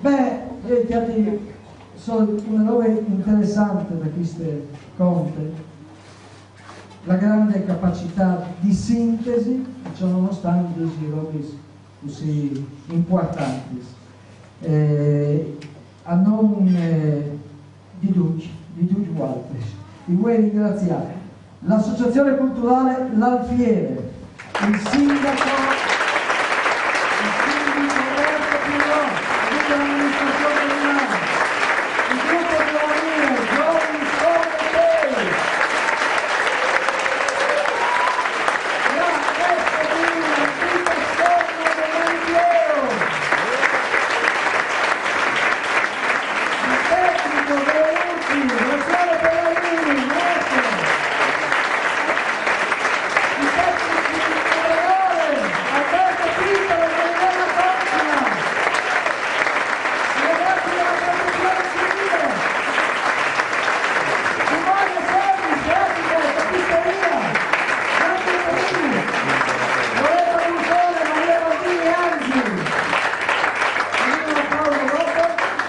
Beh, eh, gli Etiati sono una roba interessante da queste conte, la grande capacità di sintesi, ciò nonostante i robi così importanti, eh, a non eh, di tutti di Ducci Walters. Vi vuoi ringraziare l'associazione culturale L'Alfiere, il sindaco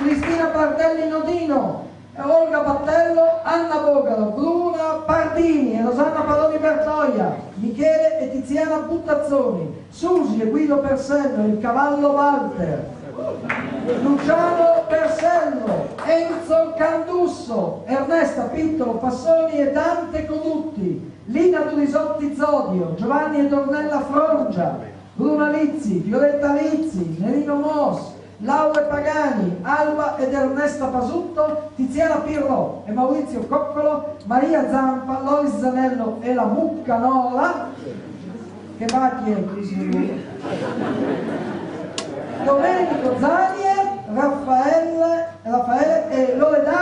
Cristina Bardelli Nodino, Olga Battello, Anna Bogalo, Bruna Pardini, Rosanna Paloni Bertoia, Michele e Tiziana Buttazzoni, Susi e Guido Persello, il cavallo Walter, Luciano Persello, Enzo Candusso, Ernesta Pittolo Fassoni e Dante Codutti, Lina Turisotti Zodio, Giovanni e Dornella Frongia, Bruna Lizzi, Violetta Lizzi, Nerino Moss, Laura Pagani, Alba ed Ernesto Pasutto, Tiziana Pirro e Maurizio Coccolo, Maria Zampa, Lois Zanello e la Mucca Nola, che batti Domenico Zanie, Raffaele, Raffaele e Loredano.